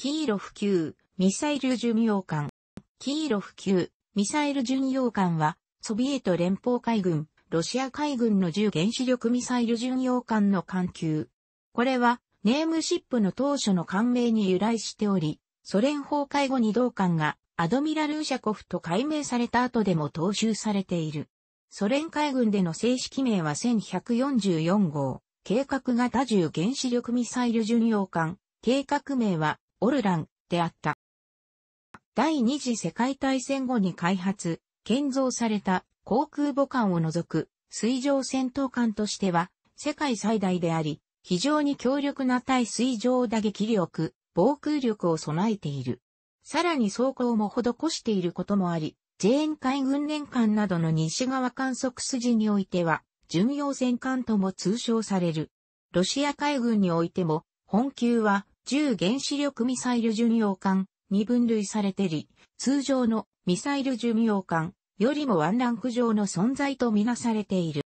キーロフ級ミサイル巡洋艦。キーロフ級ミサイル巡洋艦は、ソビエト連邦海軍、ロシア海軍の重原子力ミサイル巡洋艦の艦級。これは、ネームシップの当初の艦名に由来しており、ソ連崩壊後に同艦がアドミラルーシャコフと改名された後でも踏襲されている。ソ連海軍での正式名は1144号、計画型重原子力ミサイル巡洋艦、計画名はオルランであった。第二次世界大戦後に開発、建造された航空母艦を除く水上戦闘艦としては世界最大であり、非常に強力な対水上打撃力、防空力を備えている。さらに装甲も施していることもあり、ジェーン海軍連艦などの西側観測筋においては、巡洋戦艦とも通称される。ロシア海軍においても、本級は重原子力ミサイル巡洋艦に分類されてり、通常のミサイル巡洋艦よりもワンランク上の存在とみなされている。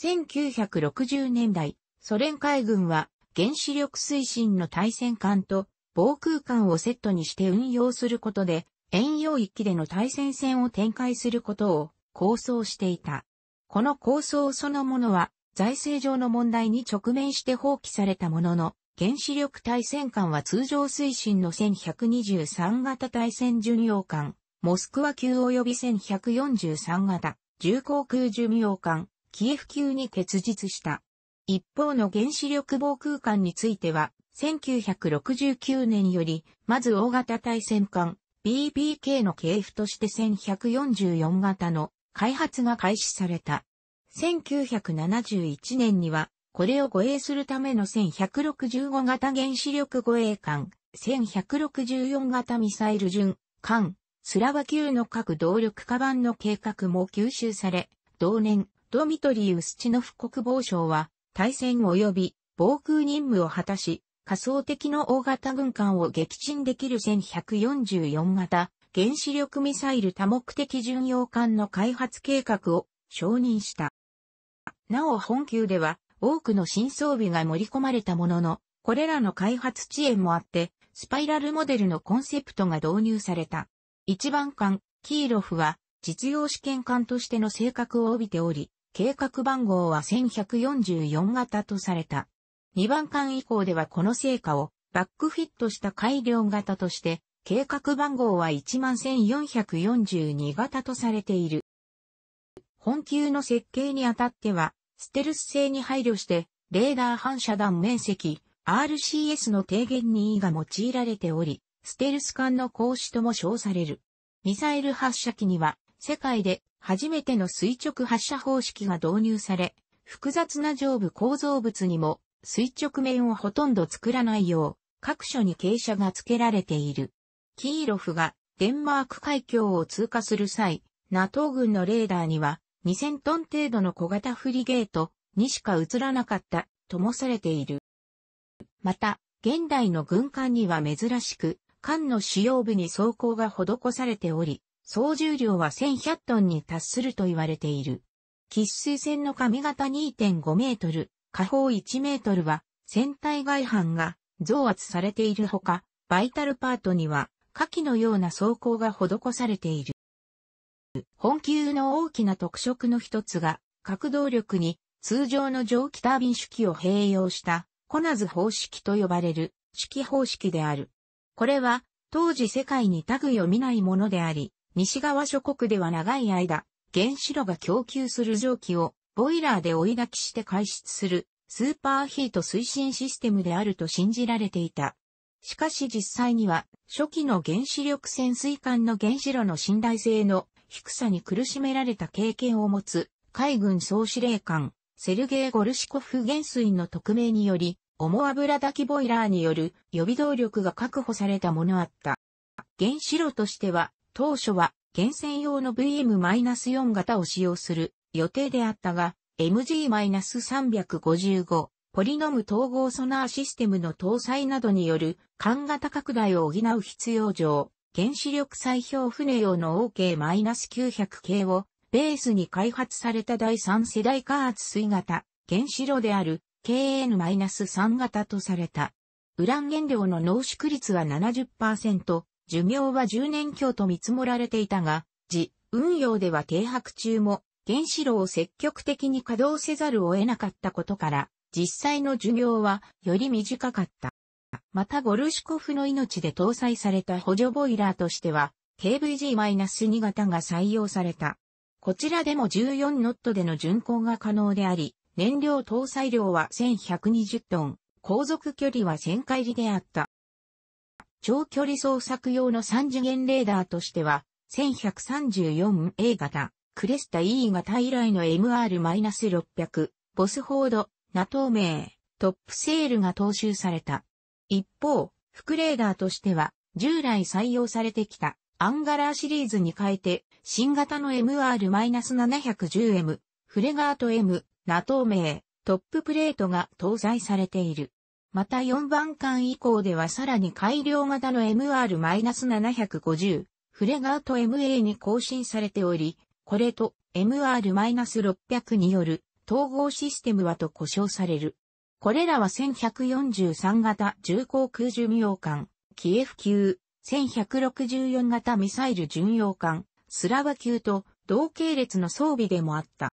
1960年代、ソ連海軍は原子力推進の対戦艦と防空艦をセットにして運用することで、遠洋域での対戦戦を展開することを構想していた。この構想そのものは財政上の問題に直面して放棄されたものの、原子力対戦艦は通常推進の1123型対戦巡洋艦、モスクワ級及び1143型、重航空巡洋艦、キエフ級に結実した。一方の原子力防空艦については、1969年より、まず大型対戦艦、BBK の系譜として1144型の開発が開始された。1971年にはこれを護衛するための1165型原子力護衛艦、1164型ミサイル巡艦、スラバ級の各動力化板の計画も吸収され、同年、ドミトリー・ウスチノフ国防省は、対戦及び防空任務を果たし、仮想的の大型軍艦を撃沈できる1144型原子力ミサイル多目的巡洋艦の開発計画を承認した。なお本級では多くの新装備が盛り込まれたものの、これらの開発遅延もあって、スパイラルモデルのコンセプトが導入された。一番艦、キーロフは、実用試験艦としての性格を帯びており、計画番号は1144型とされた。二番艦以降ではこの成果をバックフィットした改良型として、計画番号は11442型とされている。本級の設計にあたっては、ステルス性に配慮して、レーダー反射弾面積、RCS の低減に E が用いられており、ステルス艦の格子とも称される。ミサイル発射機には、世界で初めての垂直発射方式が導入され、複雑な上部構造物にも垂直面をほとんど作らないよう、各所に傾斜が付けられている。キーロフがデンマーク海峡を通過する際、NATO 軍のレーダーには2000トン程度の小型フリゲートにしか映らなかったともされている。また、現代の軍艦には珍しく、艦の主要部に装甲が施されており、総重量は1100トンに達すると言われている。喫水線の上型2.5メートル、下方1メートルは、船体外板が増圧されているほか、バイタルパートには、下記のような装甲が施されている。本級の大きな特色の一つが、核動力に通常の蒸気タービン主機を併用したコナズ方式と呼ばれる式方式である。これは当時世界に類を見ないものであり、西側諸国では長い間、原子炉が供給する蒸気をボイラーで追い焚きして解出するスーパーヒート推進システムであると信じられていた。しかし実際には初期の原子力潜水艦の原子炉の信頼性の低さに苦しめられた経験を持つ海軍総司令官、セルゲイ・ゴルシコフ元帥の特命により、重油炊きボイラーによる予備動力が確保されたものあった。原子炉としては、当初は原船用の VM-4 型を使用する予定であったが、MG-355 ポリノム統合ソナーシステムの搭載などによる艦型拡大を補う必要上、原子力砕氷船用の OK-900 系をベースに開発された第3世代加圧水型原子炉である KN-3 型とされた。ウラン原料の濃縮率は70%、寿命は10年強と見積もられていたが、自運用では停泊中も原子炉を積極的に稼働せざるを得なかったことから、実際の寿命はより短かった。またゴルシコフの命で搭載された補助ボイラーとしては、KVG-2 型が採用された。こちらでも14ノットでの巡航が可能であり、燃料搭載量は1120トン、航続距離は1000回里であった。長距離捜索用の3次元レーダーとしては、1134A 型、クレスタ E 型以来の MR-600、ボスフォード、ナトー名、トップセールが踏襲された。一方、副レーダーとしては、従来採用されてきたアンガラーシリーズに変えて、新型の MR-710M、フレガート M、ナトー名、トッププレートが搭載されている。また4番艦以降ではさらに改良型の MR-750、フレガート MA に更新されており、これと MR-600 による統合システムはと呼称される。これらは1143型重航空寿命艦、キエフ級、1164型ミサイル巡洋艦、スラバ級と同系列の装備でもあった。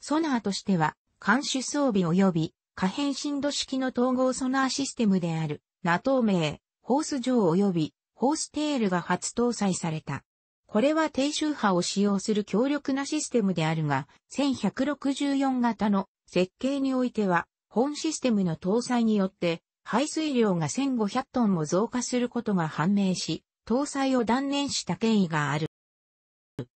ソナーとしては、監視装備及び可変振動式の統合ソナーシステムである、ナトー名、ホース上及びホーステールが初搭載された。これは低周波を使用する強力なシステムであるが、1164型の設計においては、本システムの搭載によって、排水量が1500トンも増加することが判明し、搭載を断念した経緯がある。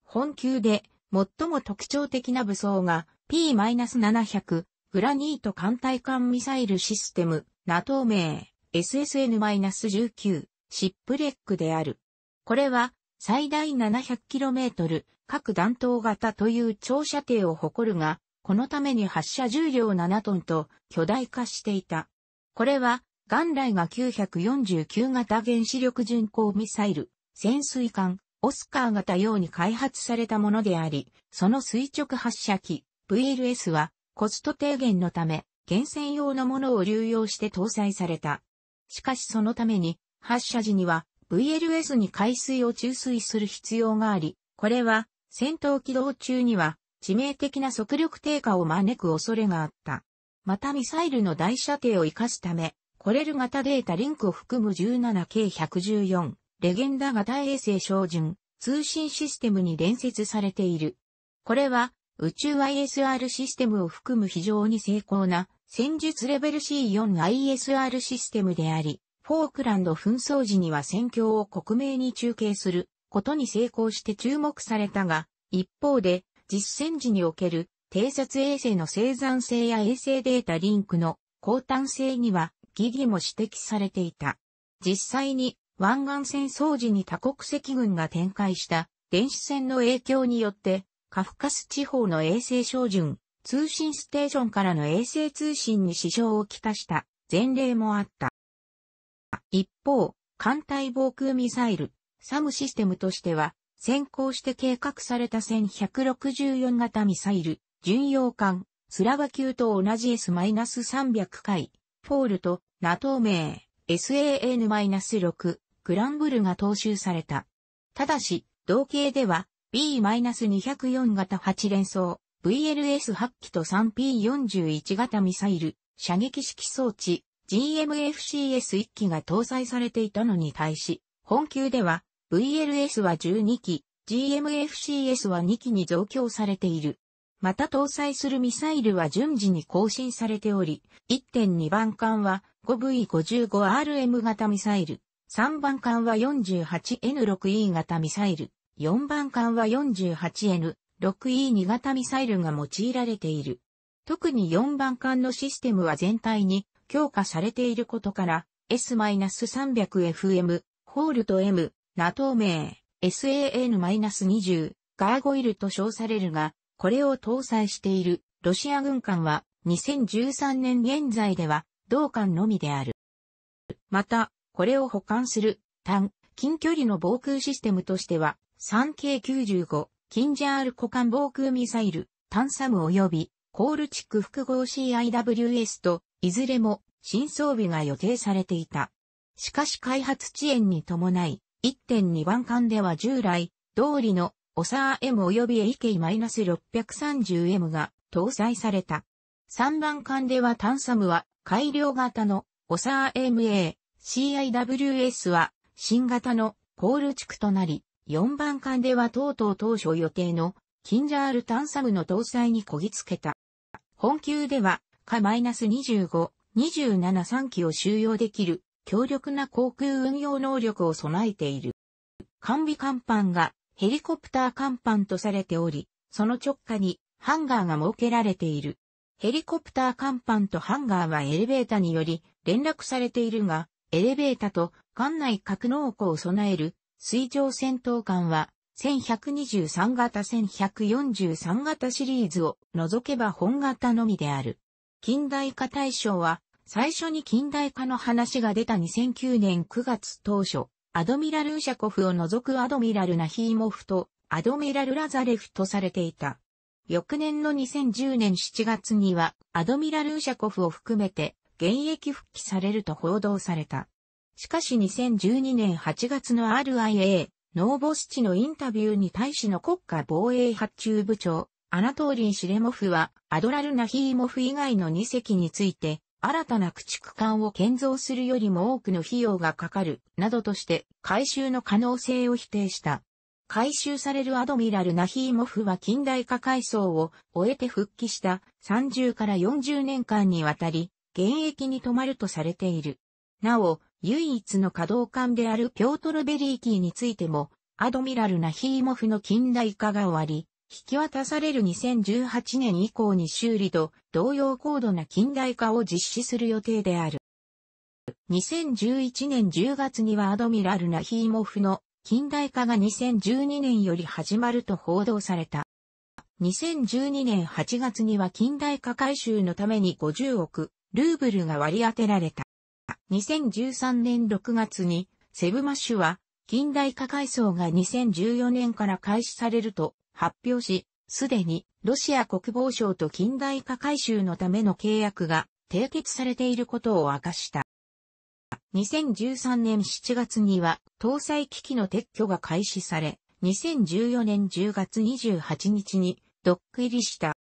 本級で最も特徴的な武装が P-700 グラニート艦隊艦ミサイルシステム NATO 名 SSN-19 シップレックである。これは最大 700km 各弾頭型という長射程を誇るが、このために発射重量7トンと巨大化していた。これは元来が949型原子力巡航ミサイル、潜水艦、オスカー型用に開発されたものであり、その垂直発射機、VLS はコスト低減のため、厳選用のものを流用して搭載された。しかしそのために、発射時には VLS に海水を注水する必要があり、これは戦闘起動中には致命的な速力低下を招く恐れがあった。またミサイルの大射程を活かすため、コレル型データリンクを含む 17K114 レゲンダ型衛星照準通信システムに連接されている。これは宇宙 ISR システムを含む非常に精巧な戦術レベル C4ISR システムであり、フォークランド紛争時には戦況を克明に中継することに成功して注目されたが、一方で実戦時における偵察衛星の生産性や衛星データリンクの高端性には疑義も指摘されていた。実際に湾岸戦争時に多国籍軍が展開した電子戦の影響によってカフカス地方の衛星照準、通信ステーションからの衛星通信に支障をきたした前例もあった。一方、艦隊防空ミサイル、 SAMシステムとしては、先行して計画された1164型ミサイル、巡洋艦、スラバ級と同じ S-300 フォールト、NATO名、 SA-N-6、グランブルが踏襲された。ただし、同型では、B-204 型8連装、VLS8 機と 3P41 型ミサイル、射撃式装置、GMFCS1 機が搭載されていたのに対し、本級では VLS は12機、GMFCS は2機に増強されている。また搭載するミサイルは順次に更新されており、1.2番艦は 5V55RM 型ミサイル、3番艦は 48N6E 型ミサイル、4番艦は 48N6E2 型ミサイルが用いられている。特に4番艦のシステムは全体に強化されていることから S-300FM、ホールと M、NATO 名、SAN-20、ガーゴイルと称されるが、これを搭載しているロシア軍艦は2013年現在では同艦のみである。また、これを保管する単、近距離の防空システムとしては 3K95 キンジャール股間防空ミサイル、タンサム及びコールチック複合 CIWS といずれも新装備が予定されていた。しかし開発遅延に伴い、1.2番艦では従来、通りのオサー M 及び AK-630M が搭載された。3番艦ではタンサムは改良型のオサー MA、CIWS は新型のコール地区となり、4番艦ではとうとう当初予定のキンジャールタンサムの搭載にこぎつけた。本級では、か -25、27、3機を収容できる強力な航空運用能力を備えている。完備甲板がヘリコプター甲板とされており、その直下にハンガーが設けられている。ヘリコプター甲板とハンガーはエレベータにより連絡されているが、エレベータと艦内格納庫を備える水上戦闘艦は1123型1143型シリーズを除けば本型のみである。近代化大賞は最初に近代化の話が出た2009年9月当初、アドミラル・ウシャコフを除くアドミラル・ナヒーモフとアドミラル・ラザレフとされていた。翌年の2010年7月には、アドミラル・ウシャコフを含めて、現役復帰されると報道された。しかし2012年8月の RIA、ノーボスチのインタビューに対しの国家防衛発注部長、アナトーリン・シレモフは、アドラル・ナヒーモフ以外の2隻について、新たな駆逐艦を建造するよりも多くの費用がかかる、などとして、回収の可能性を否定した。回収されるアドミラル・ナヒーモフは近代化改装を終えて復帰した30から40年間にわたり現役に止まるとされている。なお、唯一の稼働艦であるピョートル・ベリーキーについても、アドミラル・ナヒーモフの近代化が終わり、引き渡される2018年以降に修理と同様高度な近代化を実施する予定である。2011年10月にはアドミラル・ナヒーモフの近代化が2012年より始まると報道された。2012年8月には近代化改修のために50億ルーブルが割り当てられた。2013年6月にセブマッシュは近代化改装が2014年から開始されると発表し、すでにロシア国防省と近代化改修のための契約が締結されていることを明かした。2013年7月には搭載機器の撤去が開始され、2014年10月28日にドック入りした。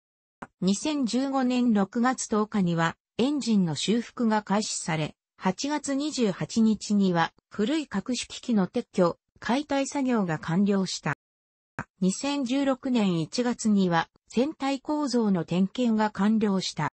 2015年6月10日にはエンジンの修復が開始され、8月28日には古い各種機器の撤去、解体作業が完了した。2016年1月には船体構造の点検が完了した。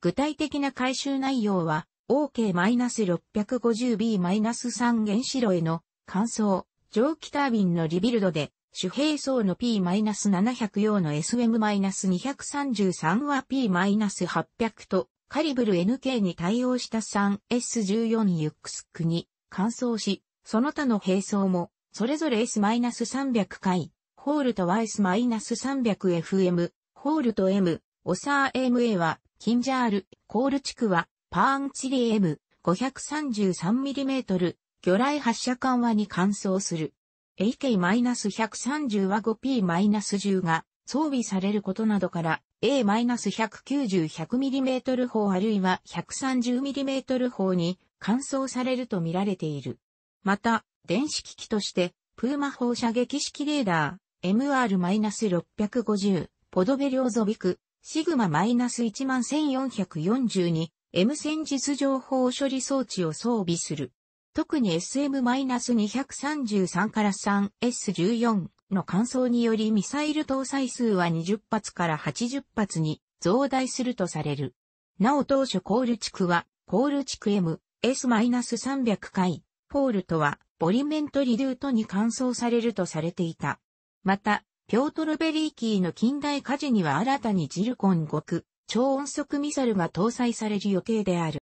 具体的な回収内容は OK-650B-3 原子炉への乾燥、蒸気タービンのリビルドで、主兵装の P-700 用の SM-233 は P-800 とカリブル NK に対応した 3S14 ユックスクに乾燥し、その他の兵装もそれぞれ S-300 回、ホールとは S-300FM、ホールと M、オサー MA は、キンジャール、コール地区は、パーンチリ M533mm 魚雷発射管話に乾燥する。AK-130 は 5P-10 が装備されることなどから A-190-100mm 砲あるいは 130mm 砲に乾燥されると見られている。また、電子機器として、プーマ放射撃式レーダー。MR-650 ポドベリョゾビクシグマ -11442 M 戦術情報処理装置を装備する。特に SM-233 から 3S14 の乾燥によりミサイル搭載数は20発から80発に増大するとされる。なお当初コール地区は、コール地区 M、S-300 回、ポールとは、ボリメントリドゥートに乾燥されるとされていた。また、ピョートルベリーキーの近代火事には新たにジルコン極、超音速ミサルが搭載される予定である。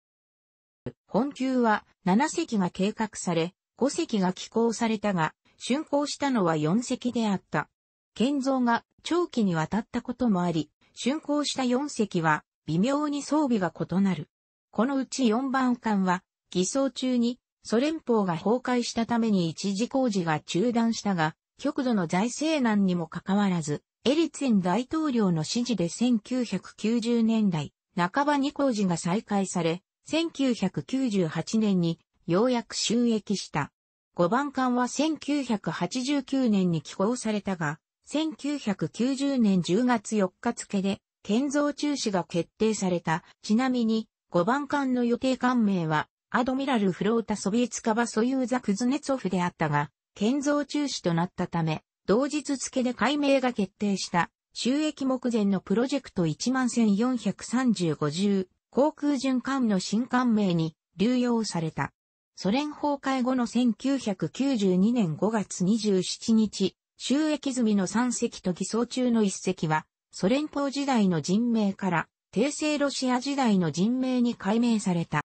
本級は7隻が計画され、5隻が寄港されたが、竣工したのは4隻であった。建造が長期にわたったこともあり、竣工した4隻は微妙に装備が異なる。このうち4番艦は偽装中にソ連邦が崩壊したために一時工事が中断したが、極度の財政難にもかかわらず、エリツェン大統領の指示で1990年代、半ばに工事が再開され、1998年にようやく収益した。5番艦は1989年に寄港されたが、1990年10月4日付で建造中止が決定された。ちなみに、5番艦の予定艦名は、アドミラルフロータソビエツカバソユーザクズネツォフであったが、建造中止となったため、同日付で改名が決定した収益目前のプロジェクト11435航空循環の新艦名に流用された。ソ連崩壊後の1992年5月27日、収益済みの3隻と偽装中の1隻は、ソ連邦時代の人名から、帝政ロシア時代の人名に改名された。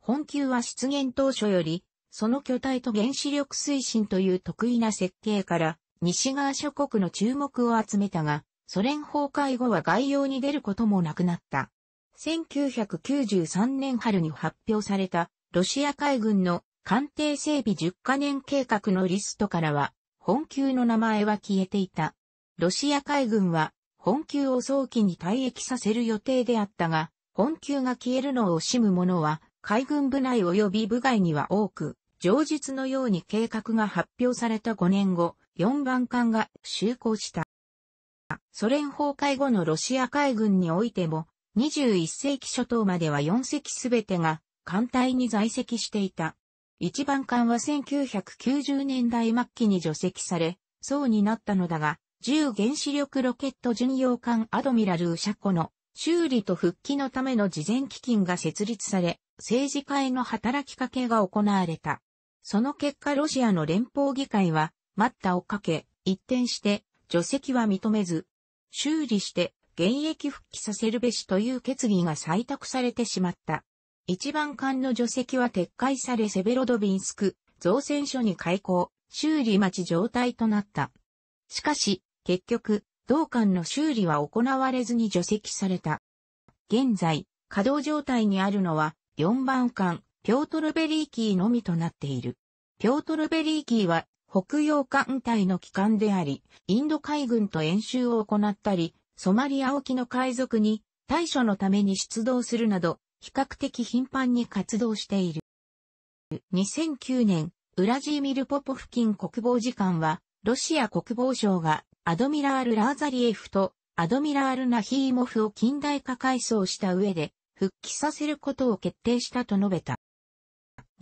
本級は出現当初より、その巨体と原子力推進という得意な設計から、西側諸国の注目を集めたが、ソ連崩壊後は概要に出ることもなくなった。1993年春に発表されたロシア海軍の艦艇整備10カ年計画のリストからは、本級の名前は消えていた。ロシア海軍は本級を早期に退役させる予定であったが、本級が消えるのを惜しむ者は海軍部内及び部外には多く、上述のように計画が発表された5年後、4番艦が就航した。ソ連崩壊後のロシア海軍においても、21世紀初頭までは4隻すべてが艦隊に在籍していた。一番艦は1990年代末期に除籍され、そうになったのだが、重原子力ロケット巡洋艦アドミラルーシャコの修理と復帰のための事前基金が設立され、政治家への働きかけが行われた。その結果ロシアの連邦議会は待ったをかけ、一転して、除籍は認めず、修理して現役復帰させるべしという決議が採択されてしまった。一番艦の除籍は撤回されセベロドビンスク造船所に開港、修理待ち状態となった。しかし、結局、同艦の修理は行われずに除籍された。現在、稼働状態にあるのは、4番艦、ピョートルベリーキーのみとなっている。ピョートルベリーキーは北洋艦隊の機関であり、インド海軍と演習を行ったり、ソマリア沖の海賊に対処のために出動するなど、比較的頻繁に活動している。2009年、ウラジーミル・ポポフキン国防次官は、ロシア国防省がアドミラール・ラーザリエフとアドミラール・ナヒーモフを近代化改装した上で、復帰させることを決定したと述べた。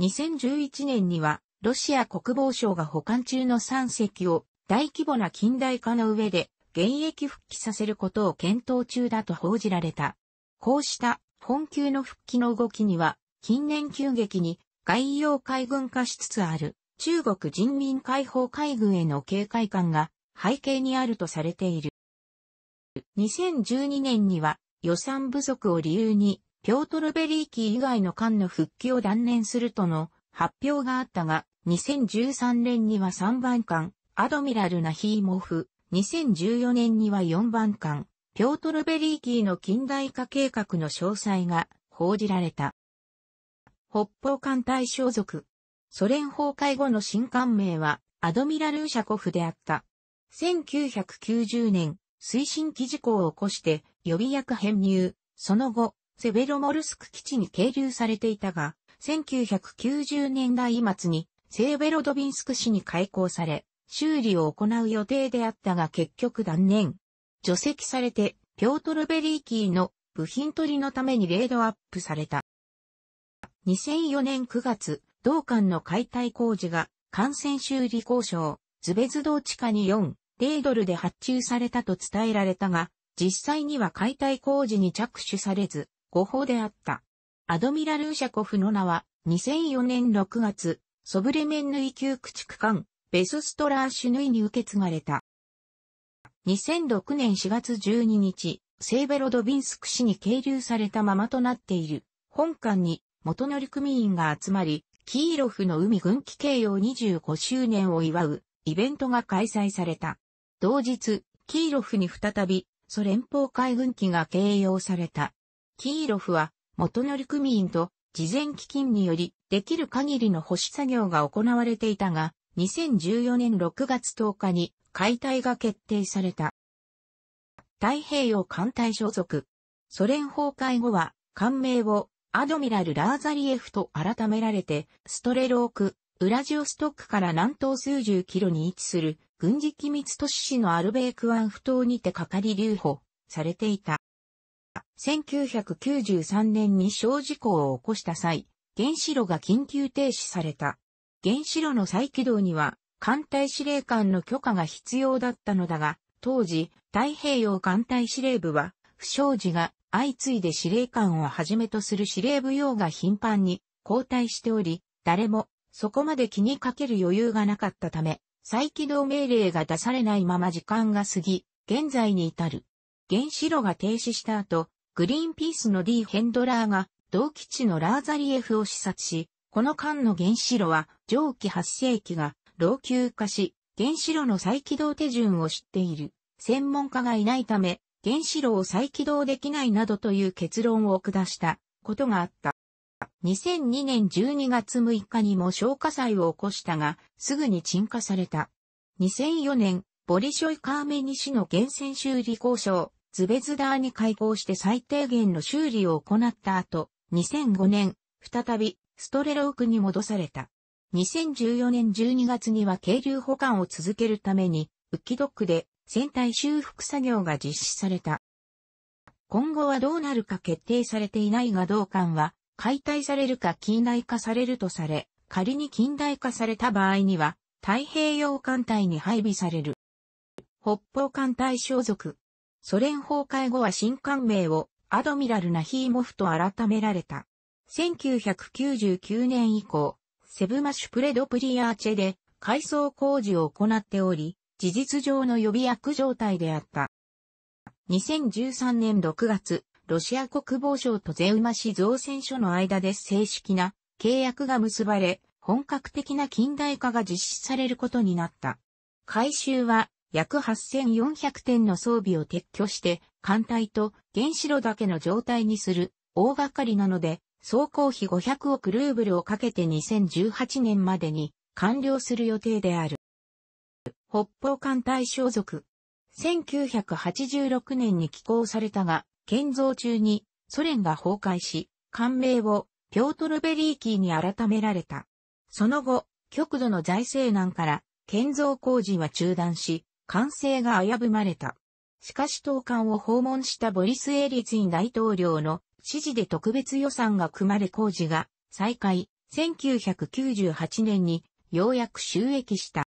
2011年には、ロシア国防省が保管中の3隻を大規模な近代化の上で現役復帰させることを検討中だと報じられた。こうした本級の復帰の動きには近年急激に外洋海軍化しつつある中国人民解放海軍への警戒感が背景にあるとされている。2012年には予算不足を理由にピョートルベリーキー以外の艦の復帰を断念するとの発表があったが、2013年には3番艦、アドミラル・ナヒーモフ、2014年には4番艦、ピョートルベリーキーの近代化計画の詳細が報じられた。北方艦隊所属。ソ連崩壊後の新艦名はアドミラルーシャコフであった。1990年、推進機事故を起こして予備役編入。その後、セベロモルスク基地に係留されていたが、1990年代末にセーベロドビンスク市に開港され、修理を行う予定であったが結局断念。除籍されて、ピョートルベリーキーの部品取りのためにレードアップされた。2004年9月、同館の解体工事が感染修理交渉、ズベズ道地下に4、0ドルで発注されたと伝えられたが、実際には解体工事に着手されず、誤報であった。アドミラルーシャコフの名は2004年6月、ソブレメンヌイ級駆逐艦、ベスストラーシュヌイに受け継がれた。2006年4月12日、セーベロドビンスク市に係留されたままとなっている。本館に元乗組員が集まり、キーロフの海軍機形容25周年を祝うイベントが開催された。同日、キーロフに再びソ連邦海軍機が掲揚された。キーロフは元乗組員と事前基金によりできる限りの保守作業が行われていたが、2014年6月10日に解体が決定された。太平洋艦隊所属。ソ連崩壊後は艦名をアドミラル・ラーザリエフと改められて、ストレローク、ウラジオストックから南東数十キロに位置する軍事機密都市市のアルベークワン埠頭にてかかり留保されていた。1993年に小事故を起こした際、原子炉が緊急停止された。原子炉の再起動には、艦隊司令官の許可が必要だったのだが、当時、太平洋艦隊司令部は、不祥事が相次いで司令官をはじめとする司令部用が頻繁に交代しており、誰もそこまで気にかける余裕がなかったため、再起動命令が出されないまま時間が過ぎ、現在に至る。原子炉が停止した後、グリーンピースの D ヘンドラーが同基地のラーザリエフを視察し、この間の原子炉は蒸気発生器が老朽化し、原子炉の再起動手順を知っている。専門家がいないため、原子炉を再起動できないなどという結論を下したことがあった。2002年12月6日にも消火災を起こしたが、すぐに鎮火された。2004年、ボリショイカーメニ市の源泉修理交渉、ズベズダーに開校して最低限の修理を行った後、2005年、再びストレロークに戻された。2014年12月には渓流保管を続けるために、ウッキドックで船体修復作業が実施された。今後はどうなるか決定されていないが同艦は解体されるか近代化されるとされ、仮に近代化された場合には太平洋艦隊に配備される。北方艦隊所属。ソ連崩壊後は新艦名をアドミラル・ナヒーモフと改められた。1999年以降、セブマシュプレドプリアーチェで改装工事を行っており、事実上の予備役状態であった。2013年6月、ロシア国防省とゼウマ市造船所の間で正式な契約が結ばれ、本格的な近代化が実施されることになった。改修は約8400点の装備を撤去して、艦隊と原子炉だけの状態にする大掛かりなので、総工費500億ルーブルをかけて2018年までに完了する予定である。北方艦隊所属。1986年に寄港されたが、建造中にソ連が崩壊し、艦名をピョートルベリーキーに改められた。その後、極度の財政難から建造工事は中断し、完成が危ぶまれた。しかし当館を訪問したボリス・エリツィン大統領の指示で特別予算が組まれ工事が再開、1998年にようやく収益した。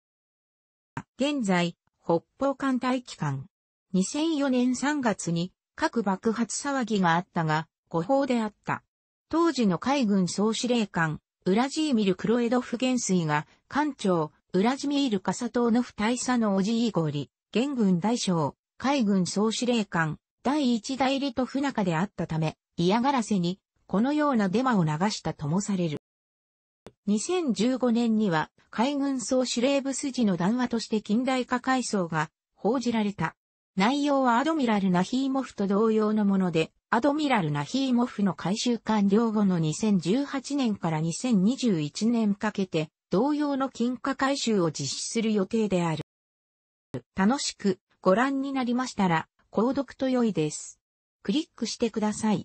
現在、北方艦隊機関。2004年3月に核爆発騒ぎがあったが、誤報であった。当時の海軍総司令官、ウラジーミル・クロエドフ元帥が、艦長、ウラジミール・カサトーノフ大佐のおじいゴリ、現軍大将、海軍総司令官、第一代理と不仲であったため、嫌がらせに、このようなデマを流したともされる。2015年には海軍総司令部筋の談話として近代化改装が報じられた。内容はアドミラル・ナヒーモフと同様のもので、アドミラル・ナヒーモフの改修完了後の2018年から2021年かけて、同様の金貨回収を実施する予定である。楽しくご覧になりましたら、購読と良いです。クリックしてください。